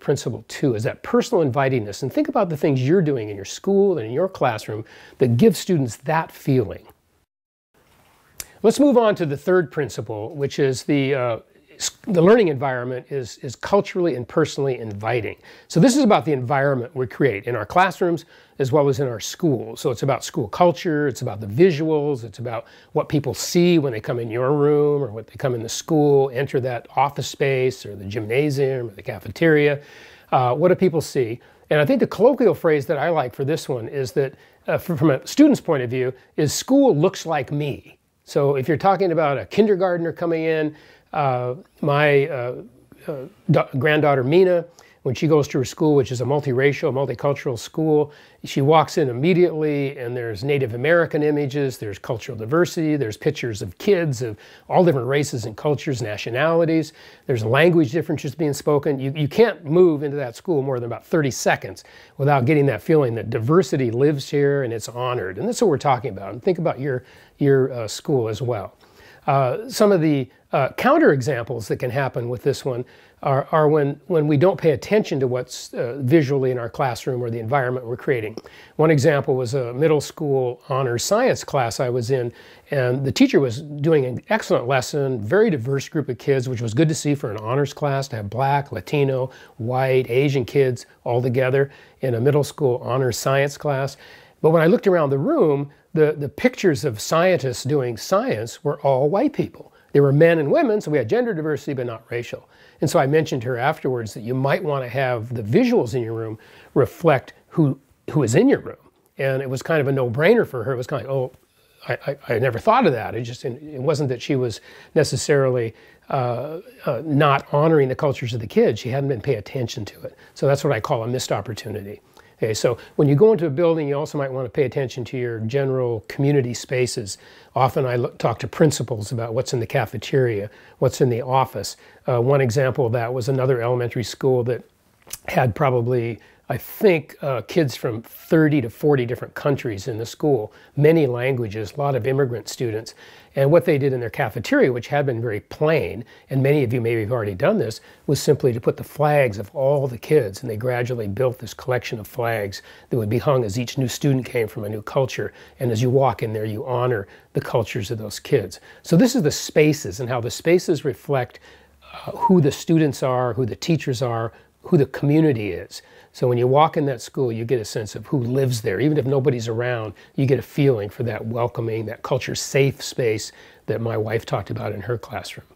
principle two is that personal invitingness. And think about the things you're doing in your school and in your classroom that give students that feeling. Let's move on to the third principle, which is the uh, the learning environment is, is culturally and personally inviting. So this is about the environment we create in our classrooms as well as in our schools. So it's about school culture, it's about the visuals, it's about what people see when they come in your room or when they come in the school, enter that office space or the gymnasium or the cafeteria. Uh, what do people see? And I think the colloquial phrase that I like for this one is that uh, from a student's point of view is school looks like me. So if you're talking about a kindergartner coming in, my uh, uh, granddaughter Mina, when she goes to her school, which is a multiracial, multicultural school, she walks in immediately and there's Native American images, there's cultural diversity, there's pictures of kids of all different races and cultures, nationalities, there's language differences being spoken. You, you can't move into that school more than about 30 seconds without getting that feeling that diversity lives here and it's honored. And that's what we're talking about. And think about your, your uh, school as well. Uh, some of the uh, counter examples that can happen with this one are, are when, when we don't pay attention to what's uh, visually in our classroom or the environment we're creating. One example was a middle school honors science class I was in, and the teacher was doing an excellent lesson, very diverse group of kids, which was good to see for an honors class to have black, Latino, white, Asian kids all together in a middle school honors science class. But when I looked around the room, the, the pictures of scientists doing science were all white people. They were men and women, so we had gender diversity, but not racial. And so I mentioned to her afterwards that you might want to have the visuals in your room reflect who, who is in your room. And it was kind of a no-brainer for her. It was kind of, oh, I, I, I, never thought of that. It just it wasn't that she was necessarily uh, uh, not honoring the cultures of the kids. She hadn't been paying attention to it. So that's what I call a missed opportunity. Okay, so when you go into a building, you also might want to pay attention to your general community spaces. Often I look, talk to principals about what's in the cafeteria, what's in the office. Uh, one example of that was another elementary school that had probably I think uh, kids from 30 to 40 different countries in the school, many languages, a lot of immigrant students. And what they did in their cafeteria, which had been very plain, and many of you maybe have already done this, was simply to put the flags of all the kids. And they gradually built this collection of flags that would be hung as each new student came from a new culture. And as you walk in there, you honor the cultures of those kids. So this is the spaces and how the spaces reflect uh, who the students are, who the teachers are, who the community is. So when you walk in that school, you get a sense of who lives there. Even if nobody's around, you get a feeling for that welcoming, that culture safe space that my wife talked about in her classroom.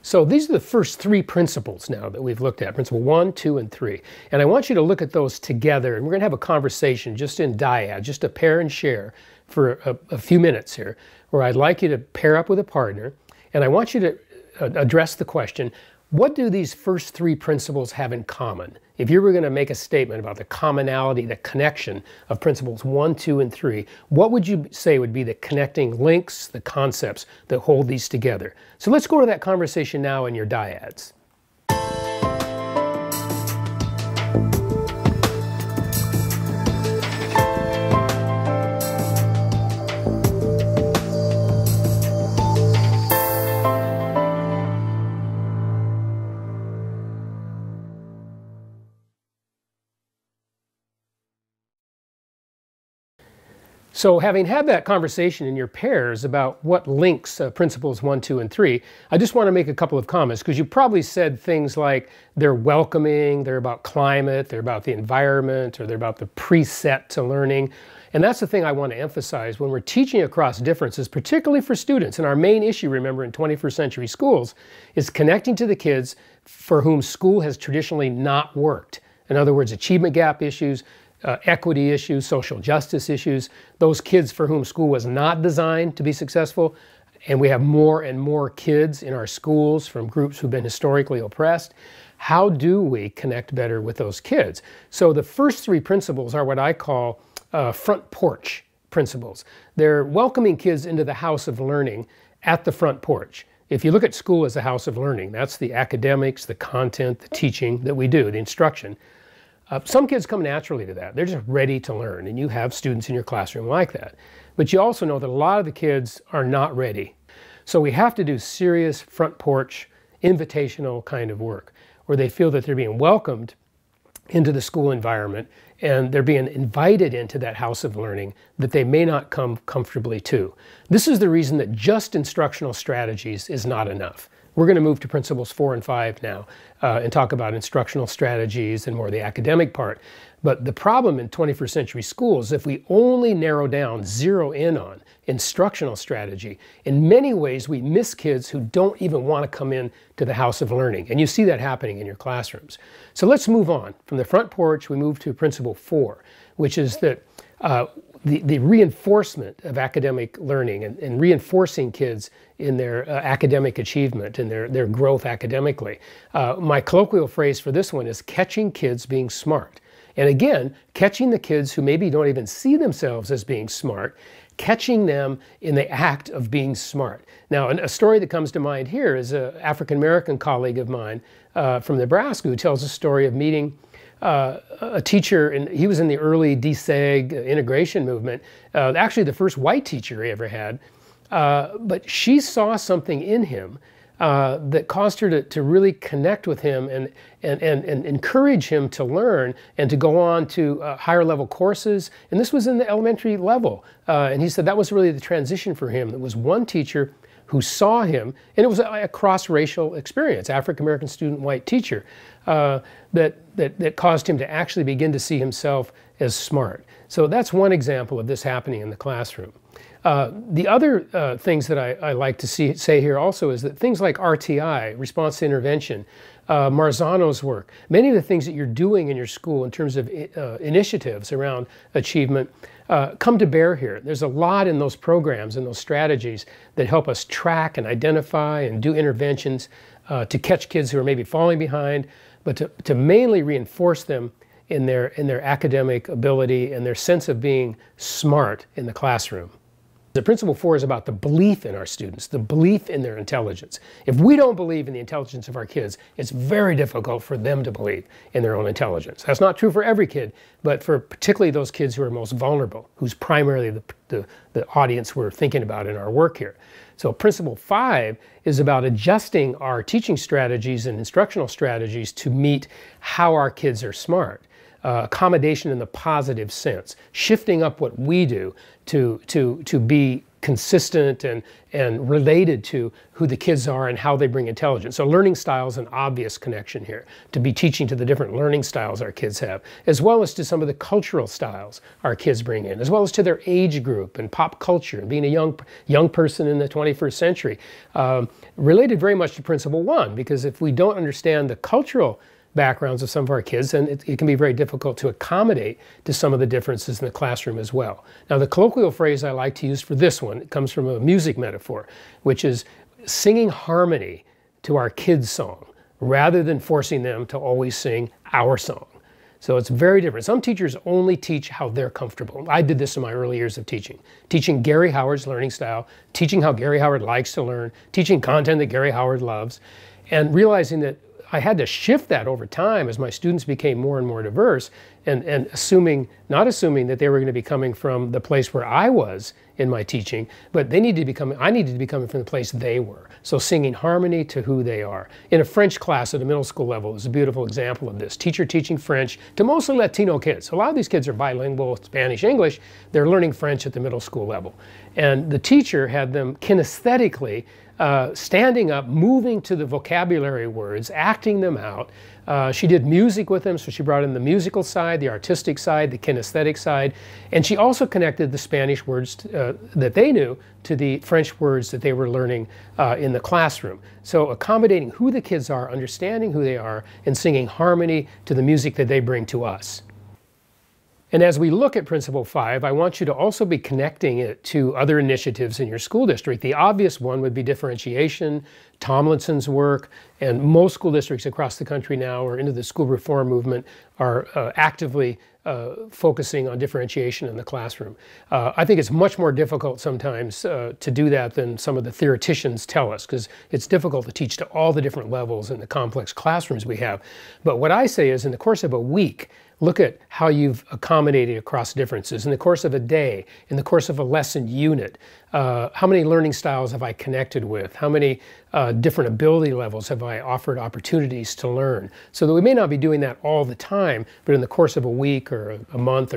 So these are the first three principles now that we've looked at, principle one, two, and three. And I want you to look at those together, and we're gonna have a conversation just in dyad, just a pair and share for a, a few minutes here, where I'd like you to pair up with a partner, and I want you to uh, address the question, what do these first three principles have in common? If you were going to make a statement about the commonality, the connection of principles one, two, and three, what would you say would be the connecting links, the concepts that hold these together? So let's go to that conversation now in your dyads. So having had that conversation in your pairs about what links uh, principles one, two, and three, I just want to make a couple of comments because you probably said things like they're welcoming, they're about climate, they're about the environment, or they're about the preset to learning. And that's the thing I want to emphasize when we're teaching across differences, particularly for students. And our main issue, remember, in 21st century schools is connecting to the kids for whom school has traditionally not worked. In other words, achievement gap issues, uh, equity issues, social justice issues, those kids for whom school was not designed to be successful. And we have more and more kids in our schools from groups who've been historically oppressed. How do we connect better with those kids? So the first three principles are what I call uh, front porch principles. They're welcoming kids into the house of learning at the front porch. If you look at school as a house of learning, that's the academics, the content, the teaching that we do, the instruction. Uh, some kids come naturally to that. They're just ready to learn, and you have students in your classroom like that. But you also know that a lot of the kids are not ready. So we have to do serious front porch, invitational kind of work where they feel that they're being welcomed into the school environment and they're being invited into that house of learning that they may not come comfortably to. This is the reason that just instructional strategies is not enough. We're going to move to principles four and five now uh, and talk about instructional strategies and more the academic part. But the problem in 21st century schools, if we only narrow down, zero in on instructional strategy, in many ways we miss kids who don't even want to come in to the house of learning. And you see that happening in your classrooms. So let's move on. From the front porch, we move to principle four, which is that uh, the, the reinforcement of academic learning and, and reinforcing kids in their uh, academic achievement and their, their growth academically. Uh, my colloquial phrase for this one is catching kids being smart. And again, catching the kids who maybe don't even see themselves as being smart, catching them in the act of being smart. Now, a story that comes to mind here is an African American colleague of mine uh, from Nebraska who tells a story of meeting uh, a teacher, and he was in the early DSEG integration movement, uh, actually the first white teacher he ever had. Uh, but she saw something in him uh, that caused her to, to really connect with him and, and, and, and encourage him to learn and to go on to uh, higher level courses. And this was in the elementary level. Uh, and he said that was really the transition for him. It was one teacher who saw him, and it was a, a cross racial experience, African American student, white teacher, uh, that, that, that caused him to actually begin to see himself as smart. So that's one example of this happening in the classroom. Uh, the other uh, things that I, I, like to see, say here also is that things like RTI, response to intervention, uh, Marzano's work, many of the things that you're doing in your school in terms of uh, initiatives around achievement uh, come to bear here. There's a lot in those programs and those strategies that help us track and identify and do interventions uh, to catch kids who are maybe falling behind, but to, to mainly reinforce them in their, in their academic ability and their sense of being smart in the classroom. The principle four is about the belief in our students, the belief in their intelligence. If we don't believe in the intelligence of our kids, it's very difficult for them to believe in their own intelligence. That's not true for every kid, but for particularly those kids who are most vulnerable, who's primarily the, the, the audience we're thinking about in our work here. So principle five is about adjusting our teaching strategies and instructional strategies to meet how our kids are smart uh, accommodation in the positive sense, shifting up what we do to, to, to be consistent and, and related to who the kids are and how they bring intelligence. So learning style is an obvious connection here, to be teaching to the different learning styles our kids have, as well as to some of the cultural styles our kids bring in, as well as to their age group and pop culture and being a young, young person in the 21st century. Um, related very much to principle one, because if we don't understand the cultural backgrounds of some of our kids, and it, it, can be very difficult to accommodate to some of the differences in the classroom as well. Now, the colloquial phrase I like to use for this one it comes from a music metaphor, which is singing harmony to our kids' song rather than forcing them to always sing our song. So it's very different. Some teachers only teach how they're comfortable. I did this in my early years of teaching. Teaching Gary Howard's learning style, teaching how Gary Howard likes to learn, teaching content that Gary Howard loves, and realizing that I had to shift that over time as my students became more and more diverse and, and assuming, not assuming that they were going to be coming from the place where I was in my teaching, but they needed to be coming, I needed to be coming from the place they were. So singing harmony to who they are. In a French class at a middle school level is a beautiful example of this. Teacher teaching French to mostly Latino kids. A lot of these kids are bilingual, Spanish, English. They're learning French at the middle school level. And the teacher had them kinesthetically uh, standing up, moving to the vocabulary words, acting them out. Uh, she did music with them, so she brought in the musical side, the artistic side, the kinesthetic side, and she also connected the Spanish words uh, that they knew to the French words that they were learning uh, in the classroom. So accommodating who the kids are, understanding who they are, and singing harmony to the music that they bring to us. And as we look at Principle 5, I want you to also be connecting it to other initiatives in your school district. The obvious one would be differentiation, Tomlinson's work, and most school districts across the country now or into the school reform movement are uh, actively uh, focusing on differentiation in the classroom. Uh, I think it's much more difficult sometimes uh, to do that than some of the theoreticians tell us because it's difficult to teach to all the different levels in the complex classrooms we have. But what I say is in the course of a week, Look at how you've accommodated across differences in the course of a day, in the course of a lesson unit. Uh, how many learning styles have I connected with? How many uh, different ability levels have I offered opportunities to learn? So that we may not be doing that all the time, but in the course of a week or a month or